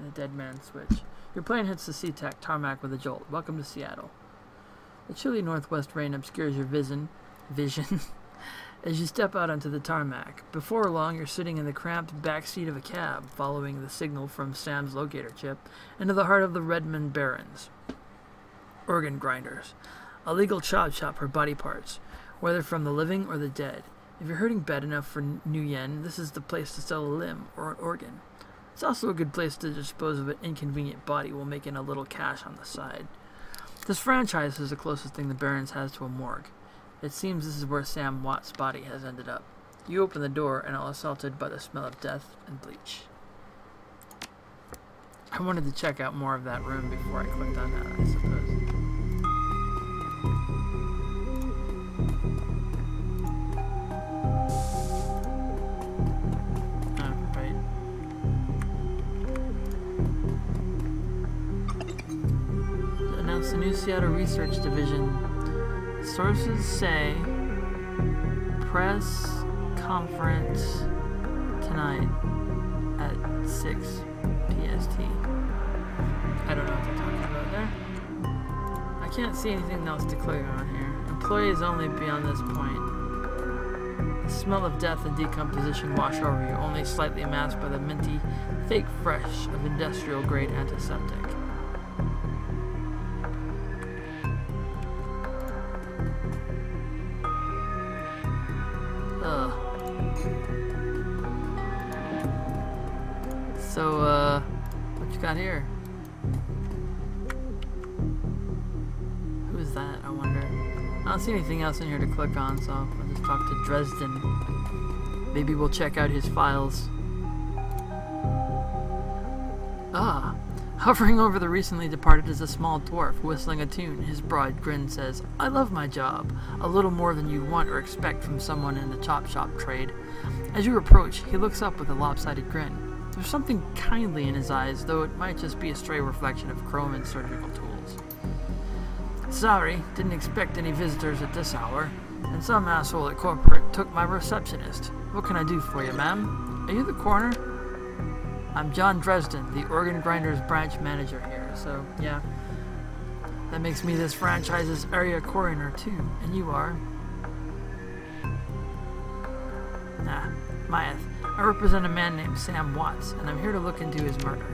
the dead man switch. Your plane hits the SeaTac tarmac with a jolt. Welcome to Seattle. The chilly northwest rain obscures your vision, vision as you step out onto the tarmac. Before long, you're sitting in the cramped back seat of a cab, following the signal from Sam's locator chip into the heart of the Redmond Barrens. Organ grinders, a legal chop shop for body parts, whether from the living or the dead. If you're hurting bad enough for new yen, this is the place to sell a limb or an organ. It's also a good place to dispose of an inconvenient body while making a little cash on the side. This franchise is the closest thing the Barrens has to a morgue. It seems this is where Sam Watt's body has ended up. You open the door and are assaulted by the smell of death and bleach. I wanted to check out more of that room before I clicked on that, I suppose. Announced the new Seattle Research Division. Sources say press conference tonight at 6 PST. I don't know what they're talking about there. I can't see anything else to click on here. Employees only beyond this point. The smell of death and decomposition wash over you, only slightly masked by the minty, fake fresh of industrial grade antiseptic. So, uh, what you got here? Who's that, I wonder? I don't see anything else in here to click on, so I'll just talk to Dresden. Maybe we'll check out his files. Ah, hovering over the recently departed is a small dwarf whistling a tune. His broad grin says, I love my job. A little more than you'd want or expect from someone in the chop shop trade. As you approach, he looks up with a lopsided grin. There's something kindly in his eyes, though it might just be a stray reflection of chrome and surgical tools. Sorry, didn't expect any visitors at this hour. And some asshole at corporate took my receptionist. What can I do for you, ma'am? Are you the coroner? I'm John Dresden, the organ grinders branch manager here, so yeah. That makes me this franchise's area coroner too, and you are? Nah, Myeth. I represent a man named Sam Watts, and I'm here to look into his murder.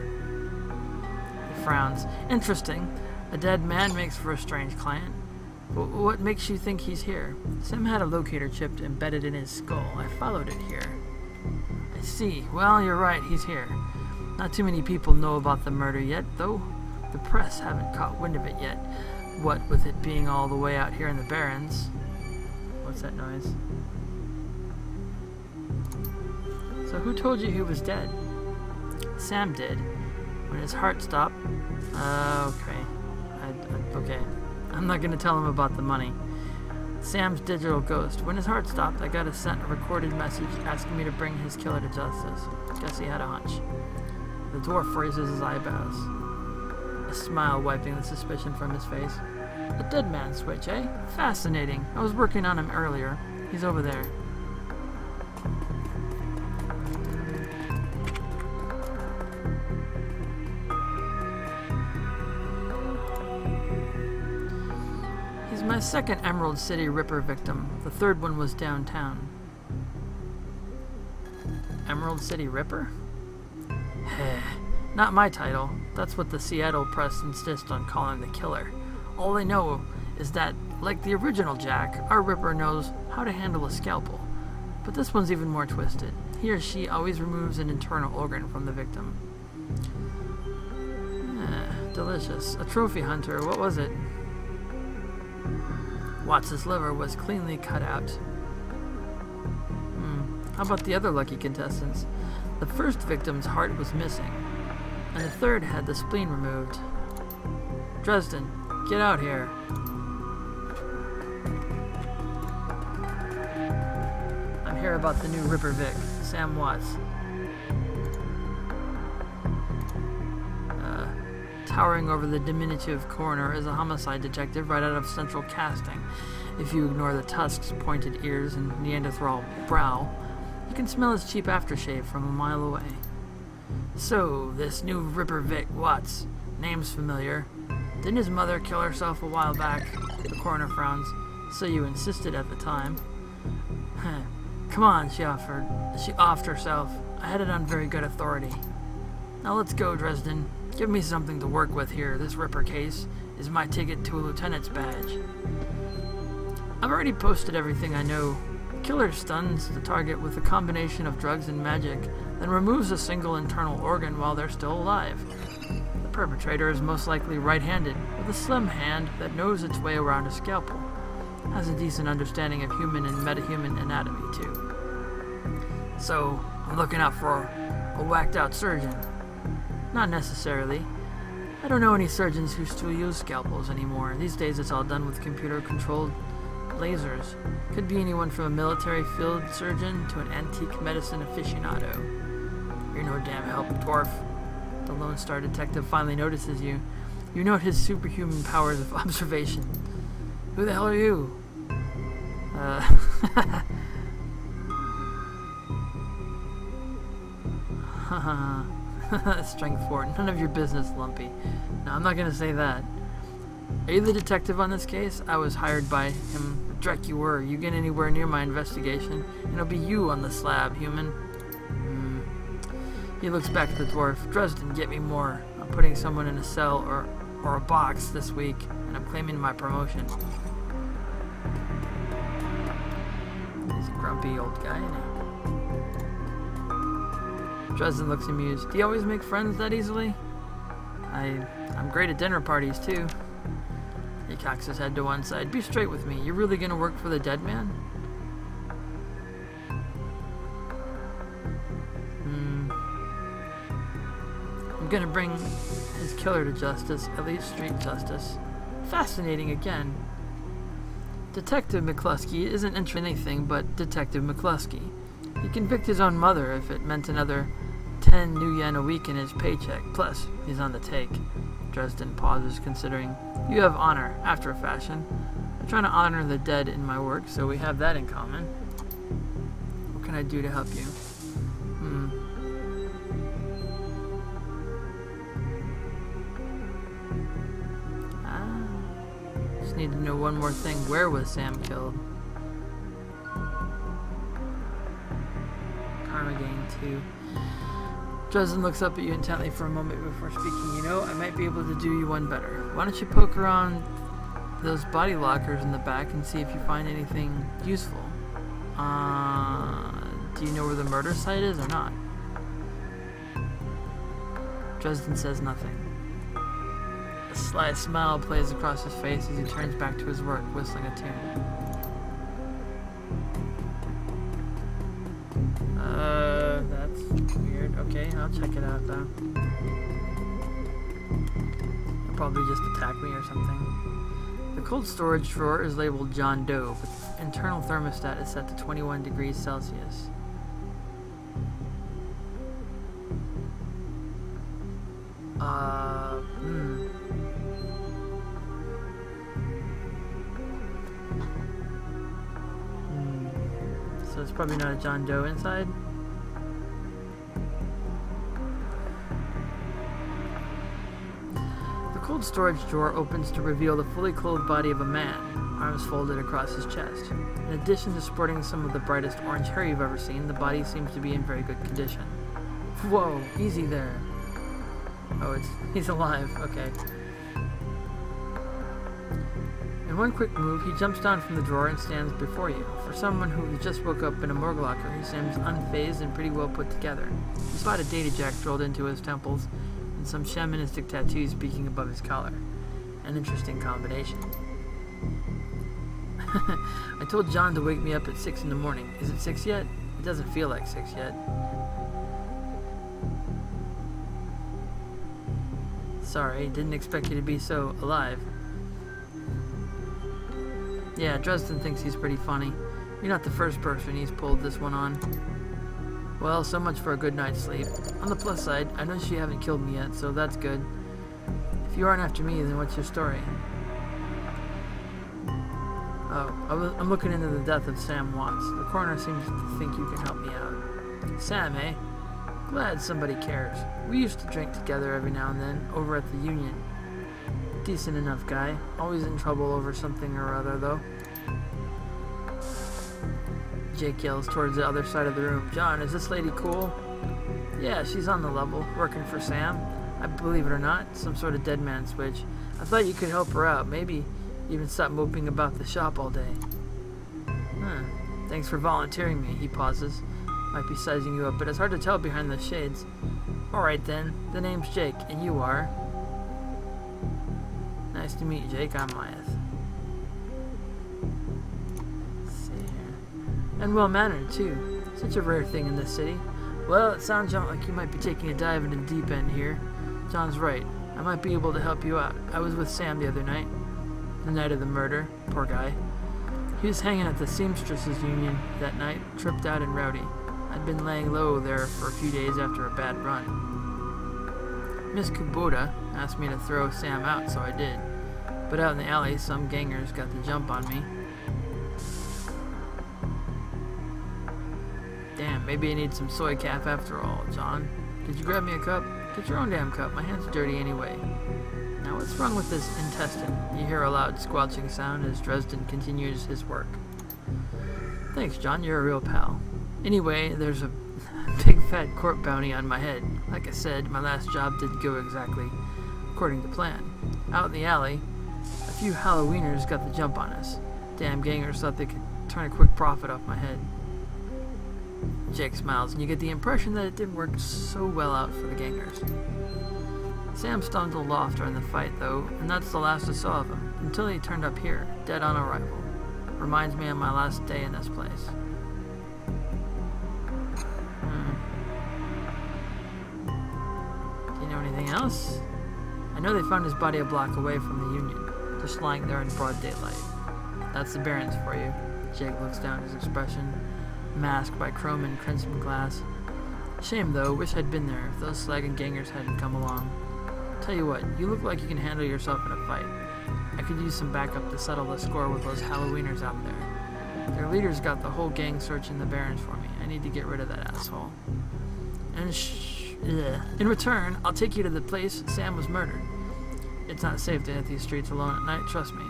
He frowns. Interesting. A dead man makes for a strange client. But what makes you think he's here? Sam had a locator chip embedded in his skull. I followed it here. I see. Well, you're right, he's here. Not too many people know about the murder yet, though. The press haven't caught wind of it yet. What with it being all the way out here in the Barrens. What's that noise? So who told you he was dead? Sam did. When his heart stopped. Uh, okay. I, I- okay. I'm not gonna tell him about the money. Sam's digital ghost. When his heart stopped, I got a sent a recorded message asking me to bring his killer to justice. Guess he had a hunch. The dwarf raises his eyebrows. A smile wiping the suspicion from his face. A dead man switch, eh? Fascinating. I was working on him earlier. He's over there. Second Emerald City Ripper victim. The third one was downtown. Emerald City Ripper? Not my title. That's what the Seattle press insists on calling the killer. All they know is that, like the original Jack, our Ripper knows how to handle a scalpel. But this one's even more twisted. He or she always removes an internal organ from the victim. Eh, delicious. A trophy hunter. What was it? Watts's liver was cleanly cut out. Hmm. How about the other lucky contestants? The first victim's heart was missing, and the third had the spleen removed. Dresden, get out here. I'm here about the new Ripper Vic, Sam Watts. Towering over the diminutive coroner is a homicide detective right out of central casting. If you ignore the tusks, pointed ears, and Neanderthal brow, you can smell his cheap aftershave from a mile away. So, this new Ripper Vic Watts. Name's familiar. Didn't his mother kill herself a while back? The coroner frowns. So you insisted at the time. Come on, she offered. She offed herself. I had it on very good authority. Now let's go, Dresden. Give me something to work with here. This Ripper case is my ticket to a lieutenant's badge. I've already posted everything I know. Killer stuns the target with a combination of drugs and magic, then removes a single internal organ while they're still alive. The perpetrator is most likely right-handed, with a slim hand that knows its way around a scalpel. Has a decent understanding of human and metahuman anatomy, too. So, I'm looking out for a whacked-out surgeon. Not necessarily. I don't know any surgeons who still use scalpels anymore. These days it's all done with computer-controlled lasers. Could be anyone from a military field surgeon to an antique medicine aficionado. You're no damn help, dwarf. The Lone Star detective finally notices you. You note his superhuman powers of observation. Who the hell are you? Uh... Strength 4. None of your business, Lumpy. No, I'm not gonna say that. Are you the detective on this case? I was hired by him. Dreck you were. You get anywhere near my investigation, and it'll be you on the slab, human. Hmm. He looks back at the dwarf. Dresden, get me more. I'm putting someone in a cell or, or a box this week, and I'm claiming my promotion. He's a grumpy old guy, Dresden looks amused. Do you always make friends that easily? I, I'm great at dinner parties, too. He cocks his head to one side. Be straight with me. You're really gonna work for the dead man? Hmm. I'm gonna bring his killer to justice, at least street justice. Fascinating again. Detective McCluskey isn't entering anything but Detective McCluskey. He can convict his own mother if it meant another 10 new yen a week in his paycheck. Plus, he's on the take. Dresden pauses, considering. You have honor, after a fashion. I'm trying to honor the dead in my work, so we have that in common. What can I do to help you? Hmm. Ah. Just need to know one more thing. Where was Sam killed? Karma gain 2. Dresden looks up at you intently for a moment before speaking. You know, I might be able to do you one better. Why don't you poke around those body lockers in the back and see if you find anything useful? Uh, do you know where the murder site is or not? Dresden says nothing. A sly smile plays across his face as he turns back to his work, whistling a tune. Uh. Okay, I'll check it out though. He'll probably just attack me or something. The cold storage drawer is labeled John Doe, but the internal thermostat is set to 21 degrees Celsius. Uh, hmm. Hmm. So it's probably not a John Doe inside? Cold storage drawer opens to reveal the fully clothed body of a man, arms folded across his chest. In addition to sporting some of the brightest orange hair you've ever seen, the body seems to be in very good condition. Whoa, easy there. Oh, it's he's alive, okay. In one quick move, he jumps down from the drawer and stands before you. For someone who just woke up in a morgue locker, he seems unfazed and pretty well put together. You spot a data jack drilled into his temples, and some shamanistic tattoos peeking above his collar. An interesting combination. I told John to wake me up at 6 in the morning. Is it 6 yet? It doesn't feel like 6 yet. Sorry, didn't expect you to be so alive. Yeah, Dresden thinks he's pretty funny. You're not the first person he's pulled this one on. Well, so much for a good night's sleep. On the plus side, I notice you haven't killed me yet, so that's good. If you aren't after me, then what's your story? Oh, I am looking into the death of Sam Watts. The coroner seems to think you can help me out. Sam, eh? Glad somebody cares. We used to drink together every now and then, over at the Union. Decent enough guy. Always in trouble over something or other, though. Jake yells towards the other side of the room. John, is this lady cool? Yeah, she's on the level, working for Sam. I believe it or not, some sort of dead man switch. I thought you could help her out. Maybe even stop moping about the shop all day. Huh. Thanks for volunteering me, he pauses. Might be sizing you up, but it's hard to tell behind the shades. Alright then, the name's Jake, and you are? Nice to meet you, Jake. I'm Myeth. And well mannered, too. Such a rare thing in this city. Well, it sounds like you might be taking a dive into the deep end here. John's right. I might be able to help you out. I was with Sam the other night. The night of the murder. Poor guy. He was hanging at the Seamstresses Union that night, tripped out and rowdy. I'd been laying low there for a few days after a bad run. Miss Kubota asked me to throw Sam out, so I did. But out in the alley, some gangers got the jump on me. Maybe I need some soycaf after all, John. Did you grab me a cup? Get your own damn cup. My hand's dirty anyway. Now what's wrong with this intestine? You hear a loud squelching sound as Dresden continues his work. Thanks, John. You're a real pal. Anyway, there's a big fat corp bounty on my head. Like I said, my last job didn't go exactly according to plan. Out in the alley, a few Halloweeners got the jump on us. Damn gangers thought they could turn a quick profit off my head. Jake smiles, and you get the impression that it didn't work so well out for the gangers. Sam stumbled off during the fight, though, and that's the last I saw of him, until he turned up here, dead on arrival. Reminds me of my last day in this place. Hmm. Do you know anything else? I know they found his body a block away from the Union, just lying there in broad daylight. That's the Barrens for you. Jake looks down, his expression masked by chrome and crimson glass. Shame though, wish I'd been there if those slagging gangers hadn't come along. Tell you what, you look like you can handle yourself in a fight. I could use some backup to settle the score with those Halloweeners out there. Their leader's got the whole gang searching the Barrens for me. I need to get rid of that asshole. And sh ugh. in return, I'll take you to the place Sam was murdered. It's not safe to hit these streets alone at night, trust me.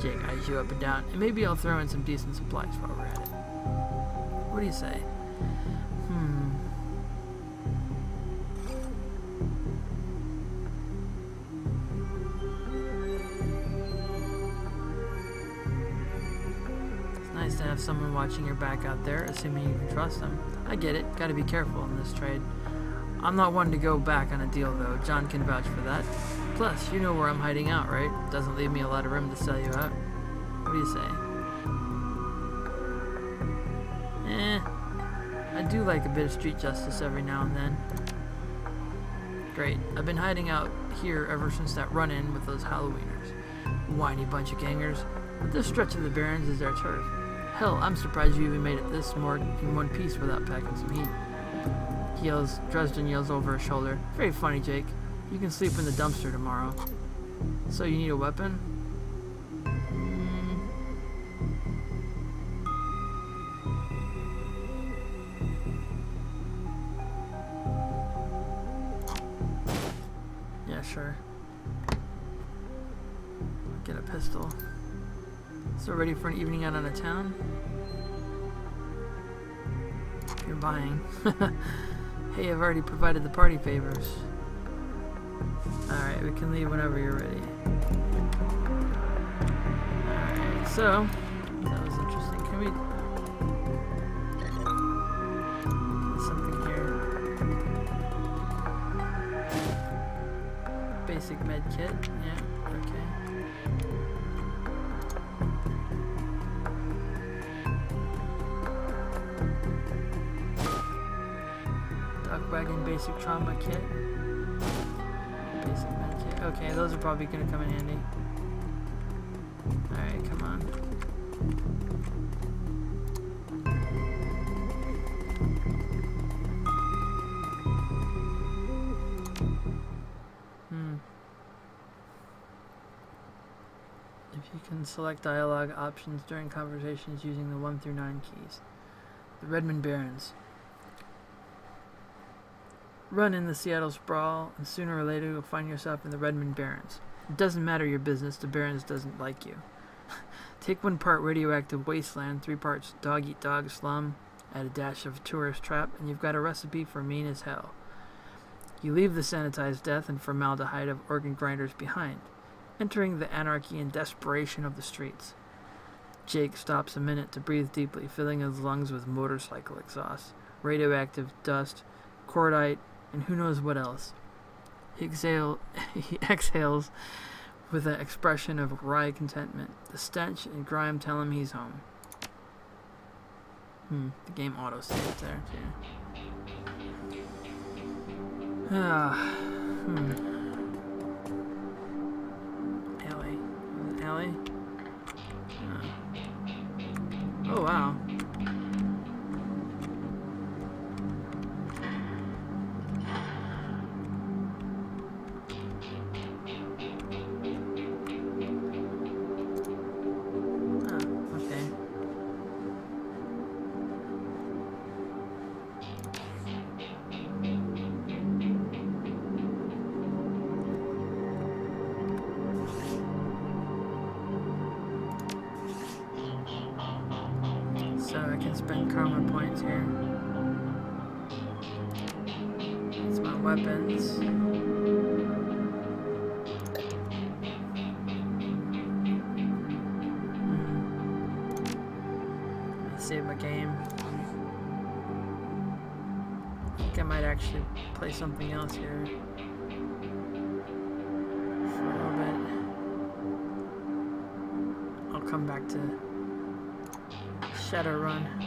Jake eyes you up and down, and maybe I'll throw in some decent supplies while we're at it. What do you say? Hmm. It's nice to have someone watching your back out there, assuming you can trust them. I get it, gotta be careful in this trade. I'm not one to go back on a deal, though. John can vouch for that. Plus, you know where I'm hiding out, right? Doesn't leave me a lot of room to sell you out. What do you say? Do like a bit of street justice every now and then. Great. I've been hiding out here ever since that run-in with those Halloweeners. Whiny bunch of gangers. But this stretch of the Barrens is their turf. Hell, I'm surprised you even made it this more in one piece without packing some heat. He yells, Dresden yells over his shoulder. Very funny, Jake. You can sleep in the dumpster tomorrow. So you need a weapon? For an evening out on a town? If you're buying. hey, I've already provided the party favors. Alright, we can leave whenever you're ready. Alright, so, that was interesting. Can we... Something here. Basic med kit, yeah, okay. Basic trauma kit. Basic med kit. Okay, those are probably gonna come in handy. Alright, come on. Hmm. If you can select dialogue options during conversations using the 1 through 9 keys. The Redmond Barrens. Run in the Seattle sprawl, and sooner or later you'll find yourself in the Redmond Barrens. It doesn't matter your business, the Barrens doesn't like you. Take one part radioactive wasteland, three parts dog eat dog slum, add a dash of tourist trap, and you've got a recipe for mean as hell. You leave the sanitized death and formaldehyde of organ grinders behind, entering the anarchy and desperation of the streets. Jake stops a minute to breathe deeply, filling his lungs with motorcycle exhaust, radioactive dust, cordite, and who knows what else. He, exhale, he exhales with an expression of wry contentment. The stench and grime tell him he's home. Hmm, the game auto saves there too. Ah, hmm. It Ellie? Oh. oh wow. Spend karma points here. It's my weapons. Hmm. Save my game. I think I might actually play something else here. For a little bit. I'll come back to Shadowrun.